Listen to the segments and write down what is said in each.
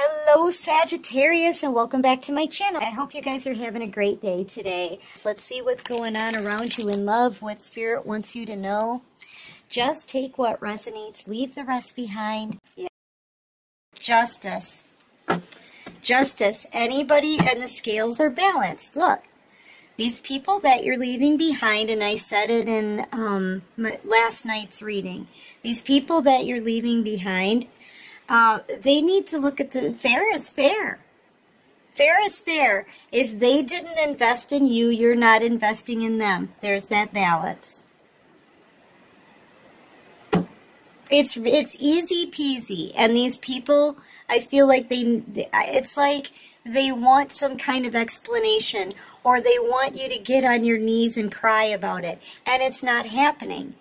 Hello Sagittarius and welcome back to my channel. I hope you guys are having a great day today. So let's see what's going on around you in love, what spirit wants you to know. Just take what resonates, leave the rest behind. Yeah. Justice. Justice. Anybody and the scales are balanced. Look, these people that you're leaving behind, and I said it in um, last night's reading, these people that you're leaving behind, uh, they need to look at the fair is fair. Fair is fair. If they didn't invest in you, you're not investing in them. There's that balance. It's it's easy peasy, and these people, I feel like they, it's like they want some kind of explanation, or they want you to get on your knees and cry about it, and it's not happening.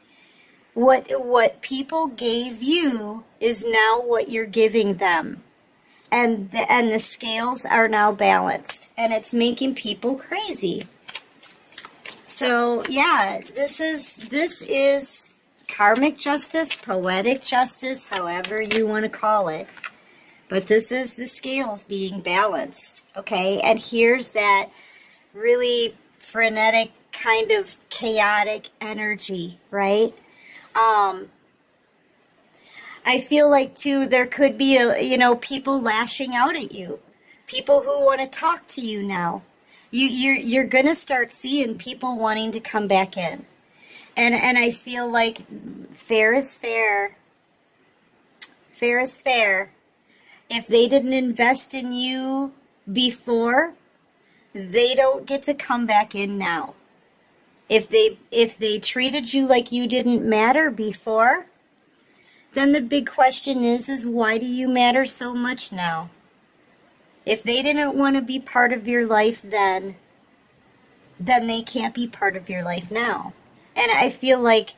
What, what people gave you is now what you're giving them. And the, and the scales are now balanced. And it's making people crazy. So, yeah, this is, this is karmic justice, poetic justice, however you want to call it. But this is the scales being balanced, okay? And here's that really frenetic kind of chaotic energy, right? Um, I feel like too there could be a you know people lashing out at you, people who want to talk to you now. You you're you're gonna start seeing people wanting to come back in, and and I feel like fair is fair. Fair is fair. If they didn't invest in you before, they don't get to come back in now. If they if they treated you like you didn't matter before, then the big question is is why do you matter so much now? If they didn't want to be part of your life then, then they can't be part of your life now. And I feel like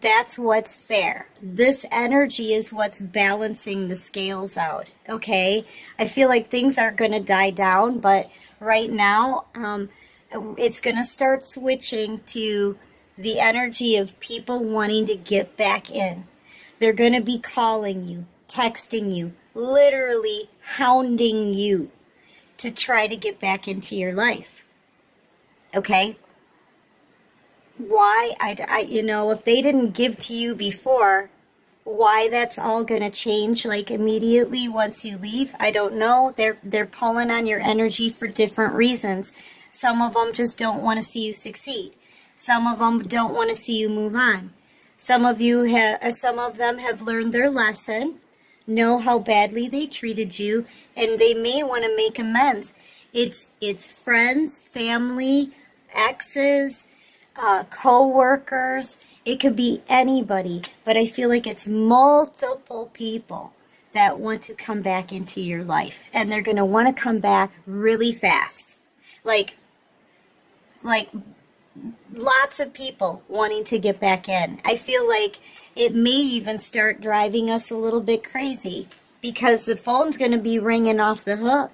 that's what's fair. This energy is what's balancing the scales out, okay? I feel like things are going to die down, but right now, um, it's going to start switching to the energy of people wanting to get back in. They're going to be calling you, texting you, literally hounding you to try to get back into your life. Okay? Why? I, I you know, if they didn't give to you before, why that's all going to change like immediately once you leave, I don't know. They're they're pulling on your energy for different reasons. Some of them just don't want to see you succeed. Some of them don't want to see you move on. Some of you have, uh, some of them have learned their lesson, know how badly they treated you, and they may want to make amends. It's it's friends, family, exes, uh, co-workers. It could be anybody, but I feel like it's multiple people that want to come back into your life, and they're going to want to come back really fast. Like like lots of people wanting to get back in. I feel like it may even start driving us a little bit crazy because the phone's going to be ringing off the hook.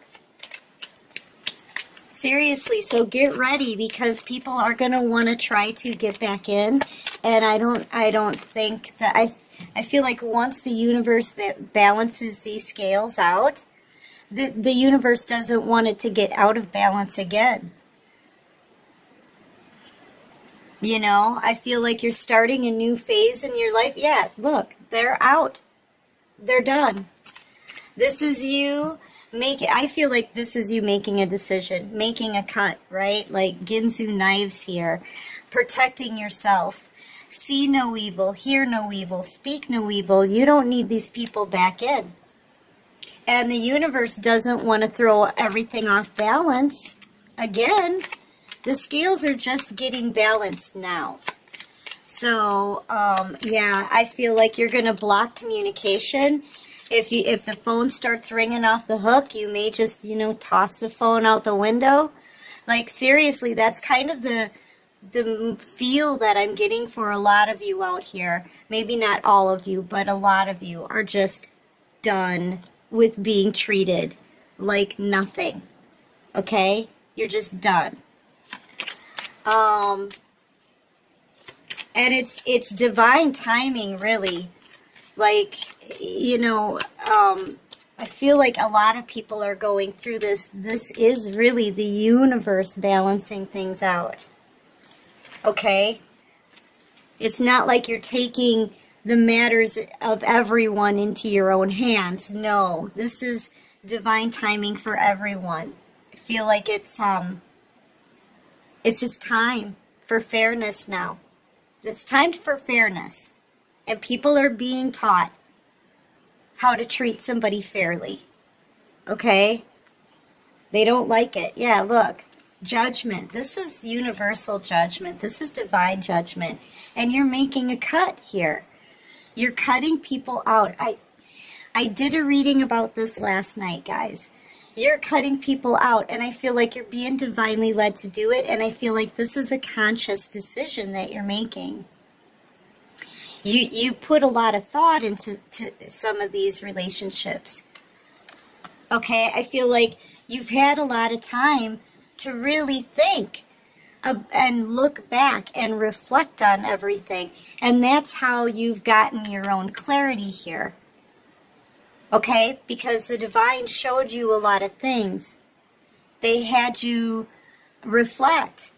Seriously, so get ready because people are going to want to try to get back in and I don't I don't think that I I feel like once the universe that balances these scales out, the the universe doesn't want it to get out of balance again. You know, I feel like you're starting a new phase in your life. Yeah, look, they're out. They're done. This is you make I feel like this is you making a decision, making a cut, right? Like Ginsu knives here, protecting yourself. See no evil, hear no evil, speak no evil. You don't need these people back in. And the universe doesn't want to throw everything off balance again. The scales are just getting balanced now. So, um, yeah, I feel like you're going to block communication. If you if the phone starts ringing off the hook, you may just, you know, toss the phone out the window. Like, seriously, that's kind of the the feel that I'm getting for a lot of you out here. Maybe not all of you, but a lot of you are just done with being treated like nothing. Okay? You're just done. Um, and it's it's divine timing, really. Like, you know, um, I feel like a lot of people are going through this. This is really the universe balancing things out. Okay? It's not like you're taking the matters of everyone into your own hands. No, this is divine timing for everyone. I feel like it's um it's just time for fairness now. It's time for fairness. And people are being taught how to treat somebody fairly. Okay? They don't like it. Yeah, look. Judgment. This is universal judgment. This is divine judgment. And you're making a cut here. You're cutting people out. I I did a reading about this last night, guys. You're cutting people out, and I feel like you're being divinely led to do it, and I feel like this is a conscious decision that you're making you you put a lot of thought into to some of these relationships. Okay, I feel like you've had a lot of time to really think and look back and reflect on everything, and that's how you've gotten your own clarity here. Okay, because the divine showed you a lot of things. They had you reflect.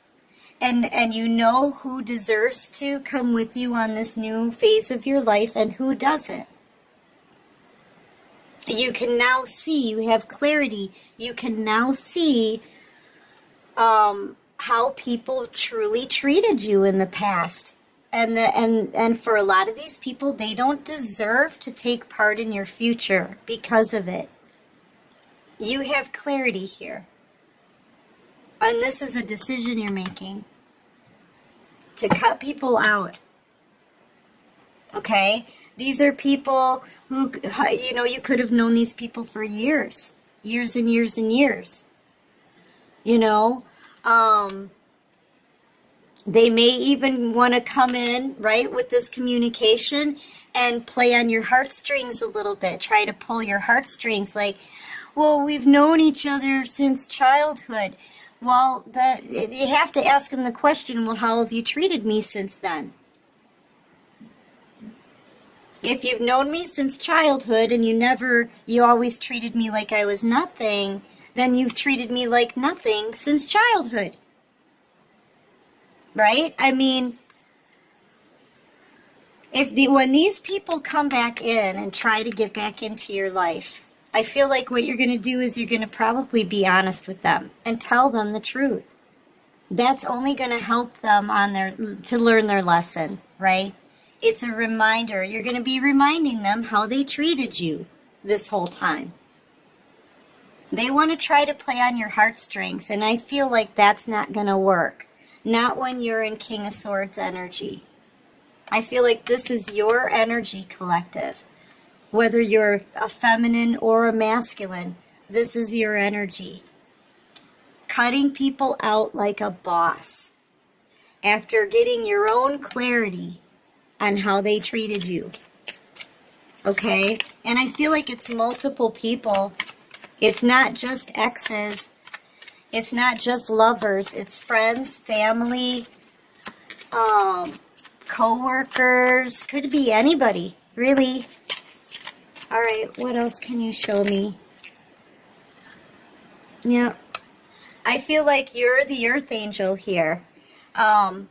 And and you know who deserves to come with you on this new phase of your life and who doesn't. You can now see you have clarity. You can now see um, how people truly treated you in the past and the, and and for a lot of these people they don't deserve to take part in your future because of it you have clarity here and this is a decision you're making to cut people out. Okay? These are people who, you know, you could have known these people for years, years and years and years. You know, um, they may even want to come in, right, with this communication and play on your heartstrings a little bit, try to pull your heartstrings like, well, we've known each other since childhood. Well, that you have to ask them the question, well, how have you treated me since then? If you've known me since childhood and you never, you always treated me like I was nothing, then you've treated me like nothing since childhood. Right? I mean, if the, when these people come back in and try to get back into your life, I feel like what you're going to do is you're going to probably be honest with them and tell them the truth. That's only going to help them on their to learn their lesson, right? It's a reminder. You're going to be reminding them how they treated you this whole time. They want to try to play on your heartstrings, and I feel like that's not going to work. Not when you're in King of Swords energy. I feel like this is your energy collective. Whether you're a feminine or a masculine, this is your energy. Cutting people out like a boss. After getting your own clarity on how they treated you. Okay? And I feel like it's multiple people. It's not just exes. It's not just lovers. It's friends, family, um, co-workers. Could be anybody, really. All right, what else can you show me? Yeah, I feel like you're the earth angel here. Um,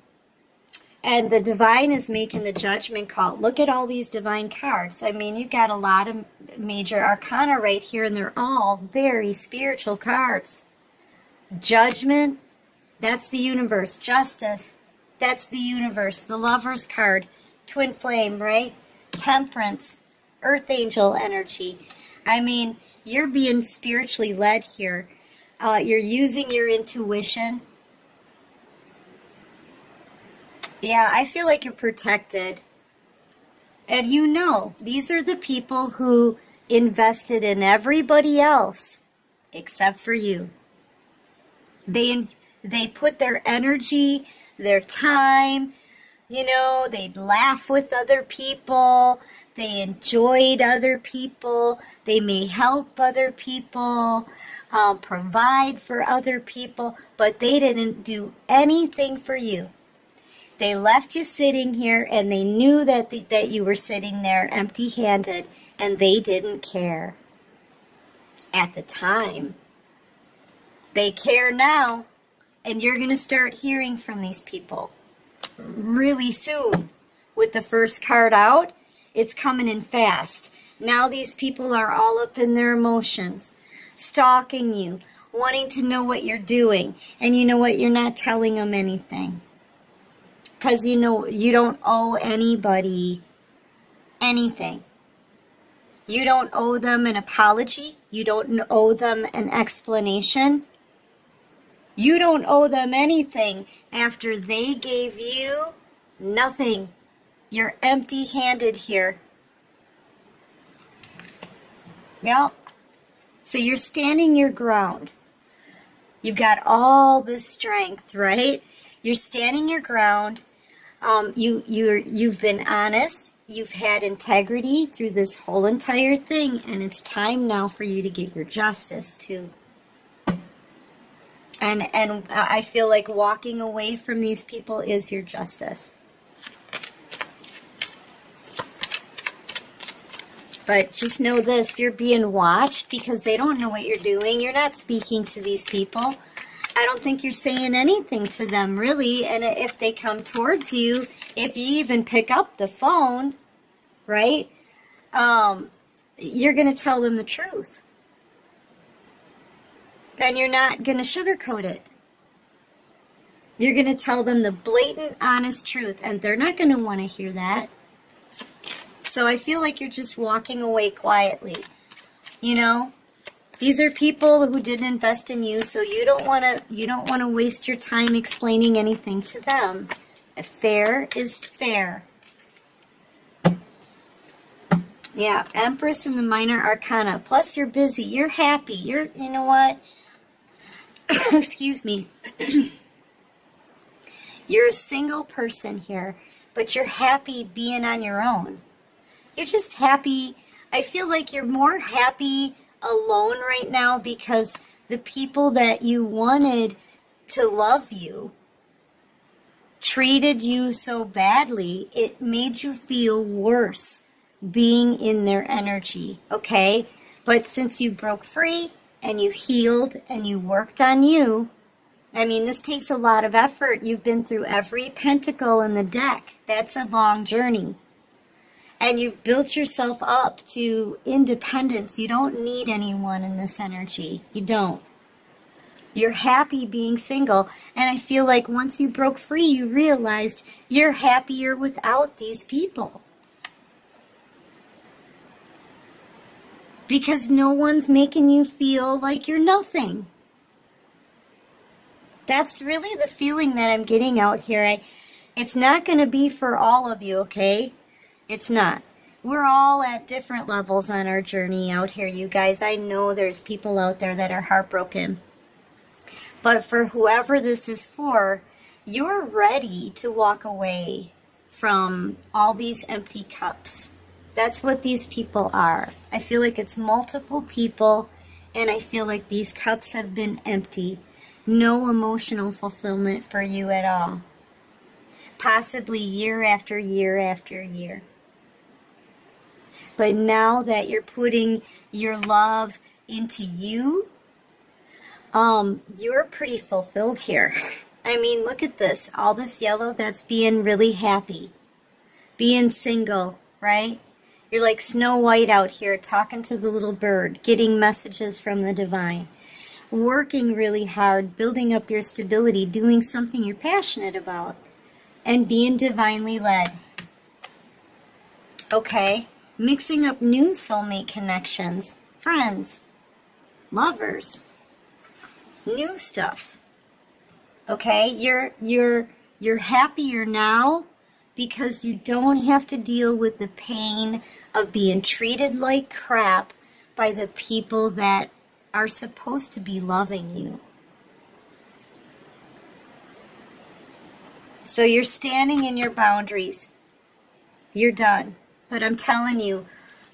and the divine is making the judgment call. Look at all these divine cards. I mean, you got a lot of major arcana right here, and they're all very spiritual cards. Judgment, that's the universe. Justice, that's the universe. The lover's card. Twin flame, right? Temperance, earth angel energy. I mean, you're being spiritually led here. Uh, you're using your intuition. Yeah, I feel like you're protected. And you know, these are the people who invested in everybody else except for you. They they put their energy, their time, you know, they'd laugh with other people, they enjoyed other people. They may help other people, um, provide for other people, but they didn't do anything for you. They left you sitting here and they knew that, the, that you were sitting there empty handed and they didn't care. at the time. They care now, and you're going to start hearing from these people really soon. With the first card out, it's coming in fast. Now these people are all up in their emotions, stalking you, wanting to know what you're doing. And you know what? You're not telling them anything. Because you know you don't owe anybody anything. You don't owe them an apology. You don't owe them an explanation. You don't owe them anything after they gave you nothing. You're empty handed here. Yep. So you're standing your ground. You've got all this strength, right? You're standing your ground. Um, you you you've been honest. You've had integrity through this whole entire thing, and it's time now for you to get your justice too. And and I feel like walking away from these people is your justice. But just know this, you're being watched because they don't know what you're doing. You're not speaking to these people. I don't think you're saying anything to them, really. And if they come towards you, if you even pick up the phone, right, um, you're going to tell them the truth. And you're not going to sugarcoat it. You're going to tell them the blatant, honest truth. And they're not going to want to hear that. So I feel like you're just walking away quietly. You know, these are people who didn't invest in you, so you don't want to you don't want to waste your time explaining anything to them. Fair is fair. Yeah, Empress and the Minor Arcana. Plus, you're busy. You're happy. You're, you know what? Excuse me. you're a single person here, but you're happy being on your own. You're just happy. I feel like you're more happy alone right now because the people that you wanted to love you treated you so badly, it made you feel worse being in their energy, okay? But since you broke free and you healed and you worked on you, I mean, this takes a lot of effort. You've been through every pentacle in the deck. That's a long journey and you've built yourself up to independence. You don't need anyone in this energy. You don't. You're happy being single. And I feel like once you broke free, you realized you're happier without these people. Because no one's making you feel like you're nothing. That's really the feeling that I'm getting out here. I, it's not going to be for all of you, okay? It's not. We're all at different levels on our journey out here, you guys. I know there's people out there that are heartbroken. But for whoever this is for, you're ready to walk away from all these empty cups. That's what these people are. I feel like it's multiple people, and I feel like these cups have been empty. No emotional fulfillment for you at all. Possibly year after year after year. But now that you're putting your love into you, um, you're pretty fulfilled here. I mean, look at this. All this yellow, that's being really happy. Being single, right? You're like Snow White out here talking to the little bird, getting messages from the divine. Working really hard, building up your stability, doing something you're passionate about, and being divinely led. Okay? mixing up new soulmate connections, friends, lovers, new stuff. Okay? You're you're you're happier now because you don't have to deal with the pain of being treated like crap by the people that are supposed to be loving you. So you're standing in your boundaries. You're done. But I'm telling you,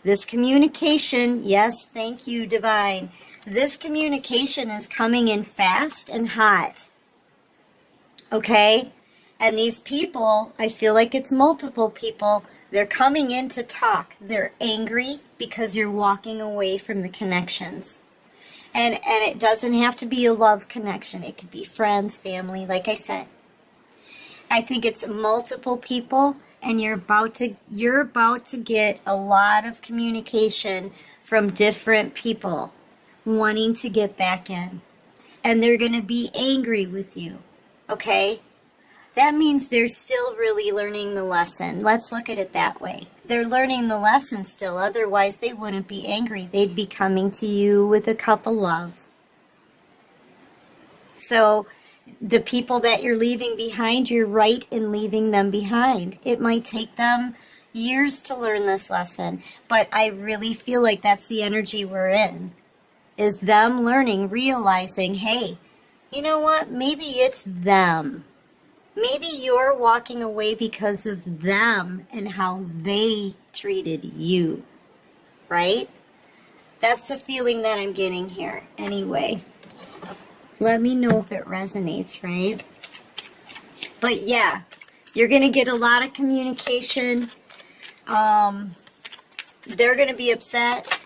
this communication, yes, thank you, Divine. This communication is coming in fast and hot. Okay? And these people, I feel like it's multiple people, they're coming in to talk. They're angry because you're walking away from the connections. And, and it doesn't have to be a love connection. It could be friends, family, like I said. I think it's multiple people and you're about to you're about to get a lot of communication from different people wanting to get back in. And they're going to be angry with you. Okay? That means they're still really learning the lesson. Let's look at it that way. They're learning the lesson still, otherwise they wouldn't be angry. They'd be coming to you with a cup of love. So, the people that you're leaving behind, you're right in leaving them behind. It might take them years to learn this lesson, but I really feel like that's the energy we're in. Is them learning, realizing, hey, you know what? Maybe it's them. Maybe you're walking away because of them and how they treated you. Right? That's the feeling that I'm getting here. Anyway, let me know if it resonates, right? But yeah, you're going to get a lot of communication. Um, they're going to be upset.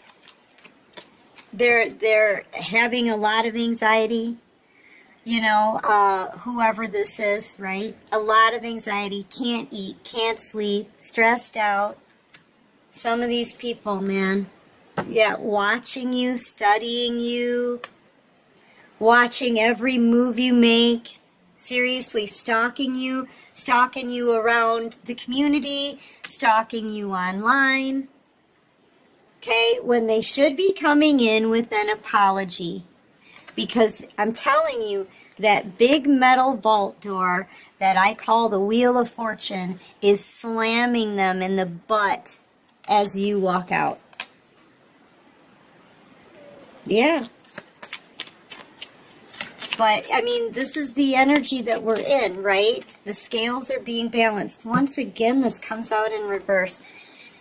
They're, they're having a lot of anxiety you know, uh, whoever this is, right? A lot of anxiety, can't eat, can't sleep, stressed out. Some of these people, man, yeah, watching you, studying you, watching every move you make, seriously stalking you, stalking you around the community, stalking you online. Okay, when they should be coming in with an apology because I'm telling you, that big metal vault door that I call the Wheel of Fortune is slamming them in the butt as you walk out. Yeah. But, I mean, this is the energy that we're in, right? The scales are being balanced. Once again, this comes out in reverse.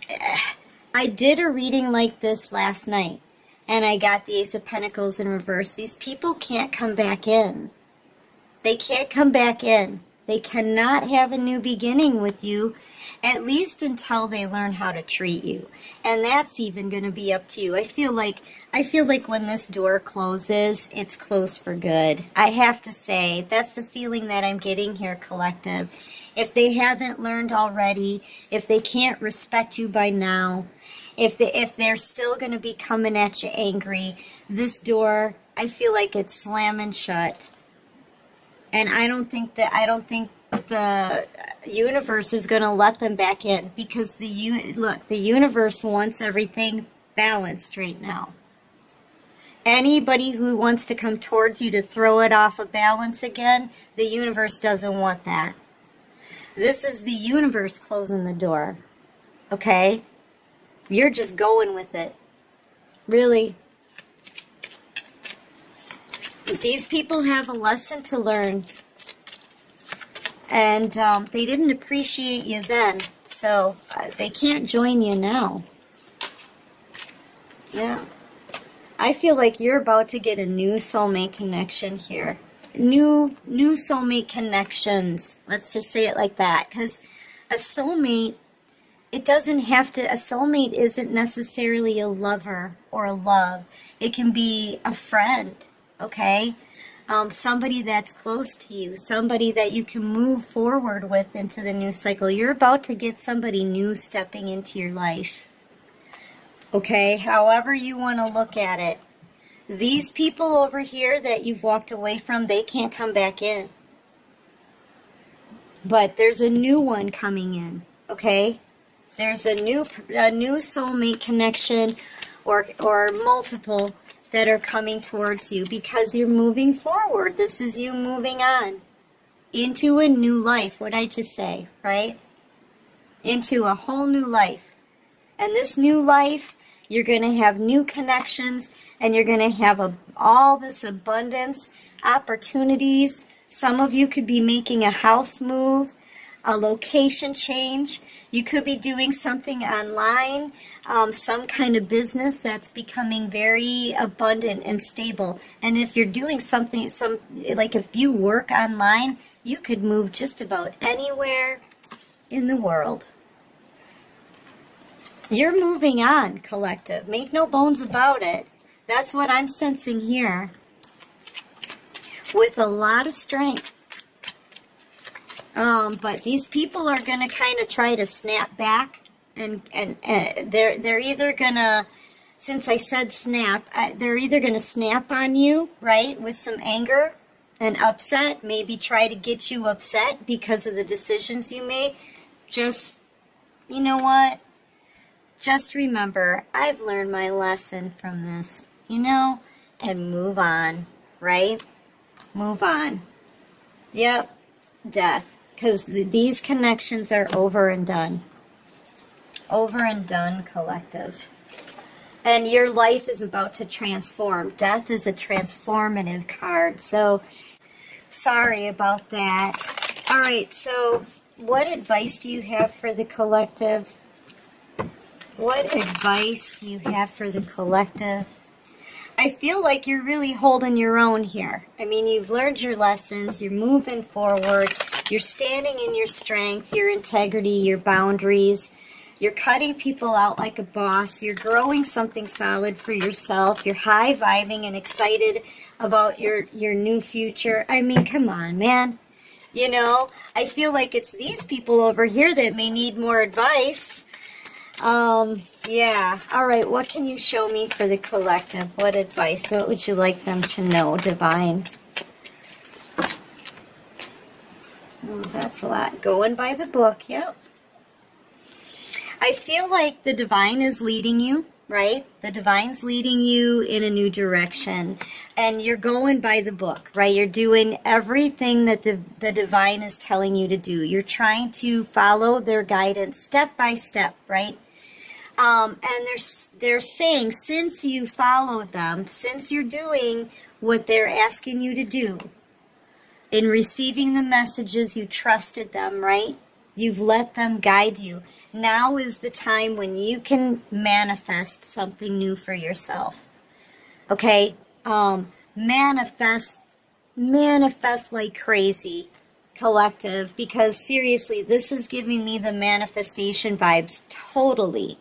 I did a reading like this last night and I got the Ace of Pentacles in reverse. These people can't come back in. They can't come back in. They cannot have a new beginning with you, at least until they learn how to treat you. And that's even going to be up to you. I feel like I feel like when this door closes, it's closed for good. I have to say, that's the feeling that I'm getting here, collective. If they haven't learned already, if they can't respect you by now, if they if they're still going to be coming at you angry, this door I feel like it's slamming shut. And I don't think that I don't think the universe is going to let them back in because the look, the universe wants everything balanced right now. Anybody who wants to come towards you to throw it off of balance again, the universe doesn't want that. This is the universe closing the door. Okay? You're just going with it. Really. These people have a lesson to learn. And um, they didn't appreciate you then, so uh, they can't join you now. Yeah. I feel like you're about to get a new soulmate connection here. New, new soulmate connections. Let's just say it like that. Because a soulmate it doesn't have to, a soulmate isn't necessarily a lover or a love. It can be a friend, okay? Um, somebody that's close to you, somebody that you can move forward with into the new cycle. You're about to get somebody new stepping into your life. Okay, however you want to look at it. These people over here that you've walked away from, they can't come back in. But there's a new one coming in, okay? There's a new a new soulmate connection or or multiple that are coming towards you because you're moving forward. This is you moving on into a new life. What I just say, right? Into a whole new life. And this new life, you're going to have new connections and you're going to have a, all this abundance, opportunities. Some of you could be making a house move a location change. You could be doing something online, um, some kind of business that's becoming very abundant and stable. And if you're doing something, some like if you work online, you could move just about anywhere in the world. You're moving on, collective. Make no bones about it. That's what I'm sensing here. With a lot of strength. Um, but these people are going to kind of try to snap back, and and uh, they're they're either going to, since I said snap, uh, they're either going to snap on you, right, with some anger and upset, maybe try to get you upset because of the decisions you made. Just, you know what? Just remember, I've learned my lesson from this, you know, and move on, right? Move on. Yep, death because th these connections are over and done. Over and done, collective. And your life is about to transform. Death is a transformative card. So, sorry about that. All right, so what advice do you have for the collective? What advice do you have for the collective? I feel like you're really holding your own here. I mean, you've learned your lessons, you're moving forward, you're standing in your strength, your integrity, your boundaries. You're cutting people out like a boss. You're growing something solid for yourself. You're high-vibing and excited about your, your new future. I mean, come on, man. You know, I feel like it's these people over here that may need more advice. Um, yeah. All right, what can you show me for the collective? What advice? What would you like them to know, Divine? Oh, that's a lot. Going by the book, yep. I feel like the divine is leading you, right? The divine's leading you in a new direction. And you're going by the book, right? You're doing everything that the, the divine is telling you to do. You're trying to follow their guidance step by step, right? Um, and they're, they're saying, since you follow them, since you're doing what they're asking you to do, in receiving the messages, you trusted them, right? You've let them guide you. Now is the time when you can manifest something new for yourself. Okay? Um, manifest, manifest like crazy, collective, because seriously, this is giving me the manifestation vibes totally.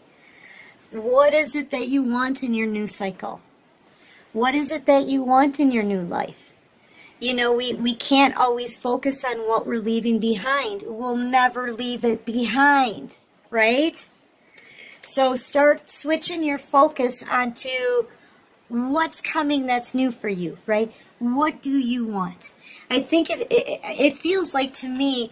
What is it that you want in your new cycle? What is it that you want in your new life? You know, we, we can't always focus on what we're leaving behind. We'll never leave it behind, right? So start switching your focus onto what's coming that's new for you, right? What do you want? I think it, it, it feels like to me,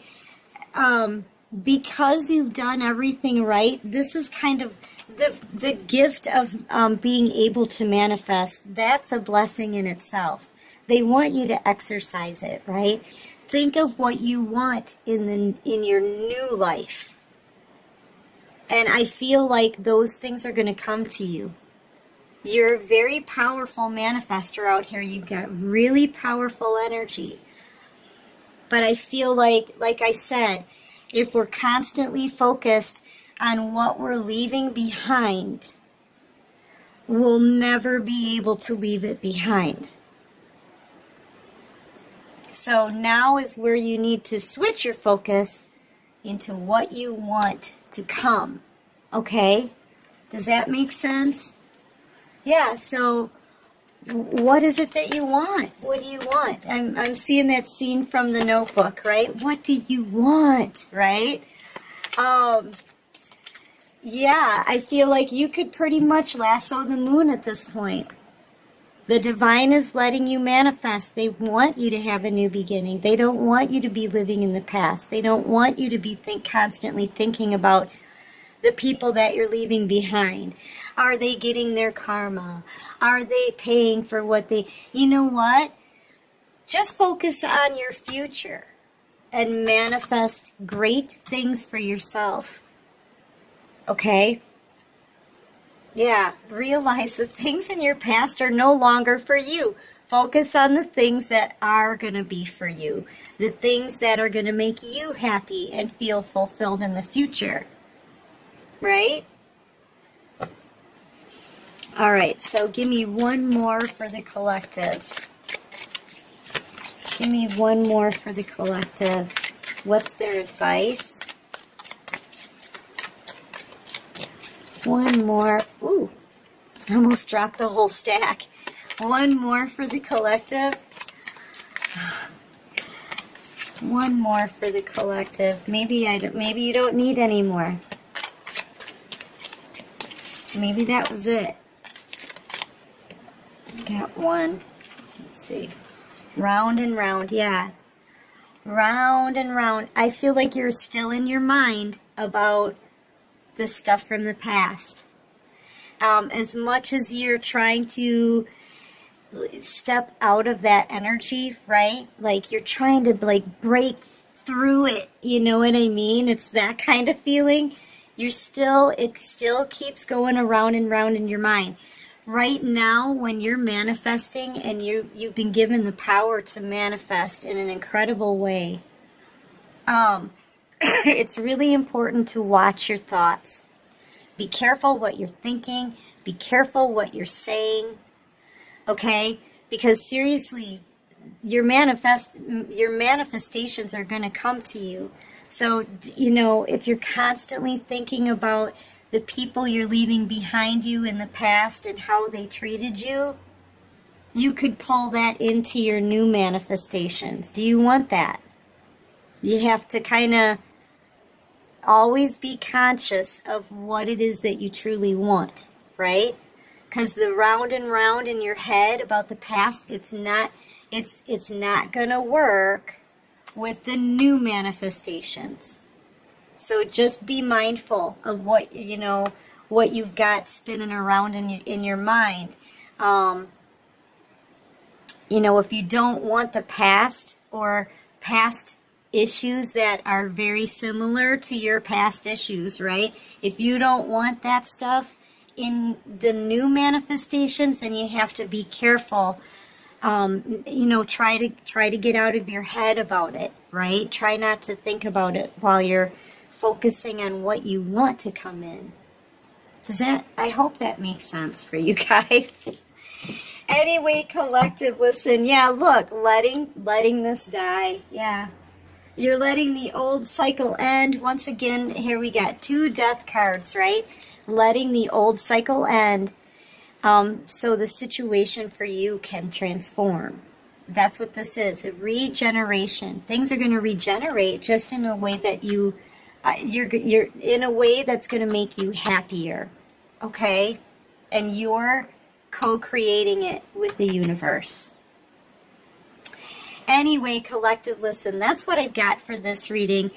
um, because you've done everything right, this is kind of the, the gift of um, being able to manifest. That's a blessing in itself they want you to exercise it, right? Think of what you want in the in your new life. And I feel like those things are going to come to you. You're a very powerful manifester out here. You've got really powerful energy. But I feel like, like I said, if we're constantly focused on what we're leaving behind, we'll never be able to leave it behind. So now is where you need to switch your focus into what you want to come. Okay? Does that make sense? Yeah, so what is it that you want? What do you want? I'm, I'm seeing that scene from the notebook, right? What do you want, right? Um, yeah, I feel like you could pretty much lasso the moon at this point. The divine is letting you manifest. They want you to have a new beginning. They don't want you to be living in the past. They don't want you to be think, constantly thinking about the people that you're leaving behind. Are they getting their karma? Are they paying for what they... You know what? Just focus on your future and manifest great things for yourself. Okay? Yeah, realize the things in your past are no longer for you. Focus on the things that are going to be for you. The things that are going to make you happy and feel fulfilled in the future. Right? All right, so give me one more for the collective. Give me one more for the collective. What's their advice? One more. Ooh, I almost dropped the whole stack. One more for the collective. One more for the collective. Maybe I don't, maybe you don't need any more. Maybe that was it. Got one. Let's see. Round and round, yeah. Round and round. I feel like you're still in your mind about the stuff from the past. Um, as much as you're trying to step out of that energy, right? Like you're trying to like break through it, you know what I mean? It's that kind of feeling. You're still, it still keeps going around and round in your mind. Right now, when you're manifesting and you, you've been given the power to manifest in an incredible way, um, it's really important to watch your thoughts. Be careful what you're thinking. Be careful what you're saying. Okay? Because seriously, your manifest your manifestations are going to come to you. So, you know, if you're constantly thinking about the people you're leaving behind you in the past and how they treated you, you could pull that into your new manifestations. Do you want that? You have to kind of always be conscious of what it is that you truly want, right? Because the round and round in your head about the past, it's not, it's, it's not gonna work with the new manifestations. So just be mindful of what, you know, what you've got spinning around in your, in your mind. Um, you know, if you don't want the past or past issues that are very similar to your past issues, right? If you don't want that stuff in the new manifestations, then you have to be careful. Um, you know, try to try to get out of your head about it, right? Try not to think about it while you're focusing on what you want to come in. Does that? I hope that makes sense for you guys. anyway, collective, listen. Yeah, look, letting letting this die. Yeah. You're letting the old cycle end. Once again, here we got two death cards, right? Letting the old cycle end um, so the situation for you can transform. That's what this is, a regeneration. Things are going to regenerate just in a way that you, uh, you're, you're in a way that's going to make you happier, okay? And you're co-creating it with the universe. Anyway, collective listen, that's what I've got for this reading.